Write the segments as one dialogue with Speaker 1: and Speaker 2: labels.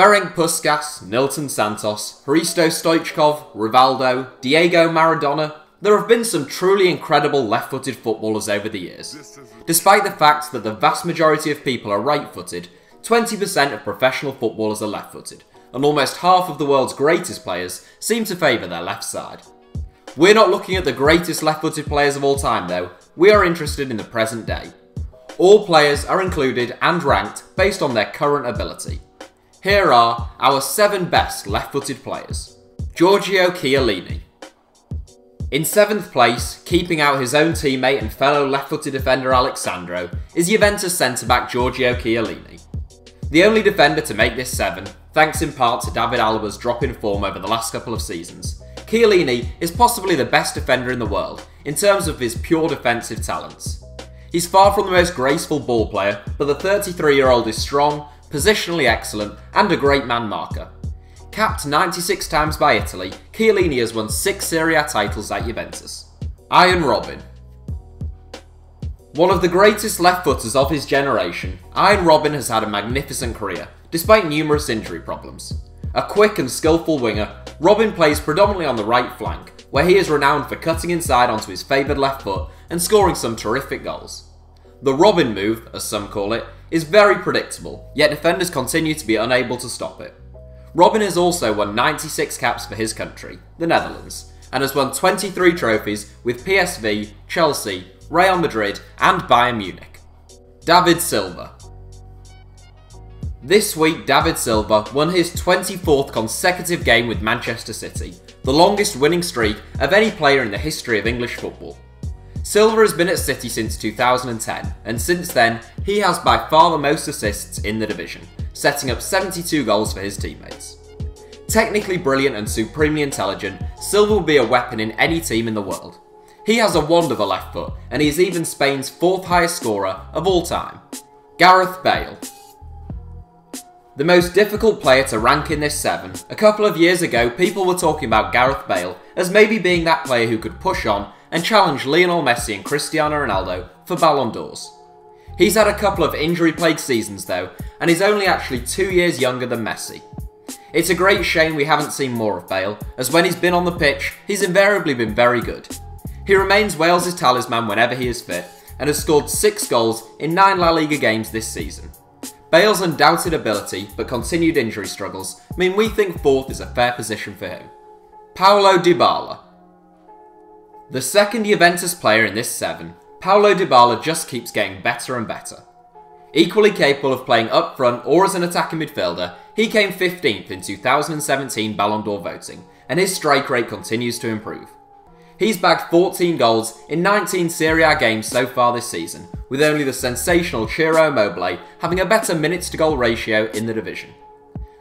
Speaker 1: Ferenc Puskas, Nilton Santos, Hristo Stoichkov, Rivaldo, Diego Maradona, there have been some truly incredible left-footed footballers over the years. Despite the fact that the vast majority of people are right-footed, 20% of professional footballers are left-footed, and almost half of the world's greatest players seem to favour their left side. We're not looking at the greatest left-footed players of all time though, we are interested in the present day. All players are included and ranked based on their current ability. Here are our 7 best left-footed players. Giorgio Chiellini. In 7th place, keeping out his own teammate and fellow left-footed defender Alex Sandro, is Juventus centre-back Giorgio Chiellini. The only defender to make this 7, thanks in part to David Alaba's drop in form over the last couple of seasons, Chiellini is possibly the best defender in the world in terms of his pure defensive talents. He's far from the most graceful ball player, but the 33 year old is strong, positionally excellent, and a great man marker. Capped 96 times by Italy, Chiellini has won 6 Serie A titles at Juventus. Arjen Robben One of the greatest left footers of his generation, Arjen Robben has had a magnificent career, despite numerous injury problems. A quick and skillful winger, Robben plays predominantly on the right flank, where he is renowned for cutting inside onto his favoured left foot and scoring some terrific goals. The Robben move, as some call it, is very predictable, yet defenders continue to be unable to stop it. Robben has also won 96 caps for his country, the Netherlands, and has won 23 trophies with PSV, Chelsea, Real Madrid, and Bayern Munich. David Silva, this week, David Silva won his 24th consecutive game with Manchester City, the longest winning streak of any player in the history of English football. Silva has been at City since 2010, and since then, he has by far the most assists in the division, setting up 72 goals for his teammates. Technically brilliant and supremely intelligent, Silva will be a weapon in any team in the world. He has a wand of a left foot, and he is even Spain's fourth highest scorer of all time. Gareth Bale. The most difficult player to rank in this 7. A couple of years ago, people were talking about Gareth Bale as maybe being that player who could push on and challenge Lionel Messi and Cristiano Ronaldo for Ballon d'Ors. He's had a couple of injury plagued seasons though, and is only actually two years younger than Messi. It's a great shame we haven't seen more of Bale, as when he's been on the pitch, he's invariably been very good. He remains Wales' talisman whenever he is fit, and has scored 6 goals in 9 La Liga games this season. Bale's undoubted ability, but continued injury struggles, mean we think fourth is a fair position for him. Paolo Dybala. The second Juventus player in this seven, Paolo Dybala just keeps getting better and better. Equally capable of playing up front or as an attacking midfielder, he came 15th in 2017 Ballon d'Or voting, and his strike rate continues to improve. He's bagged 14 goals in 19 Serie A games so far this season, with only the sensational Ciro Immobile having a better minutes to goal ratio in the division.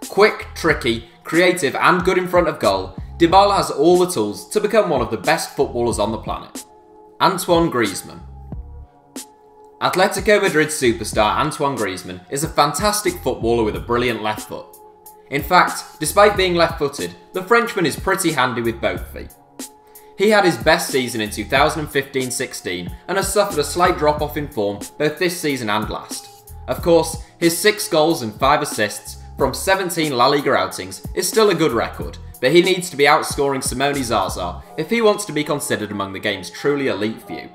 Speaker 1: Quick, tricky, creative, and good in front of goal, Dybala has all the tools to become one of the best footballers on the planet. Antoine Griezmann. Atletico Madrid superstar Antoine Griezmann is a fantastic footballer with a brilliant left foot. In fact, despite being left footed, the Frenchman is pretty handy with both feet. He had his best season in 2015-16 and has suffered a slight drop off in form both this season and last. Of course, his 6 goals and 5 assists from 17 La Liga outings is still a good record, but he needs to be outscoring Simone Zaza if he wants to be considered among the game's truly elite few.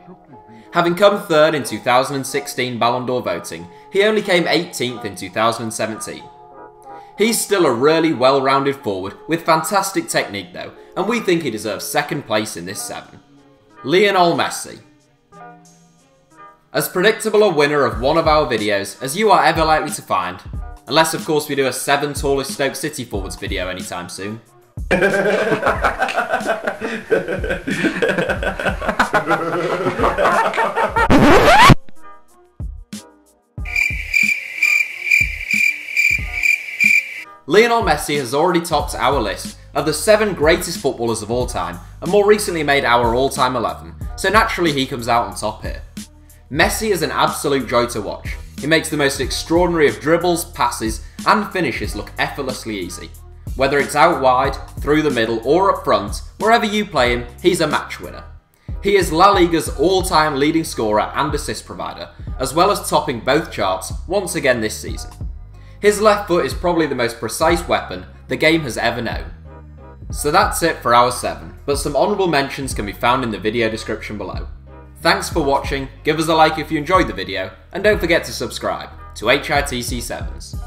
Speaker 1: Having come third in 2016 Ballon d'Or voting, he only came 18th in 2017. He's still a really well-rounded forward with fantastic technique though, and we think he deserves second place in this 7. Lionel Messi. As predictable a winner of one of our videos as you are ever likely to find, unless of course we do a 7 tallest Stoke City forwards video anytime soon. Lionel Messi has already topped our list of the 7 greatest footballers of all time, and more recently made our all-time 11, so naturally he comes out on top here. Messi is an absolute joy to watch. He makes the most extraordinary of dribbles, passes, and finishes look effortlessly easy. Whether it's out wide, through the middle, or up front, wherever you play him, he's a match winner. He is La Liga's all-time leading scorer and assist provider, as well as topping both charts once again this season. His left foot is probably the most precise weapon the game has ever known. So that's it for our 7, but some honourable mentions can be found in the video description below. Thanks for watching, give us a like if you enjoyed the video, and don't forget to subscribe to HITC7s.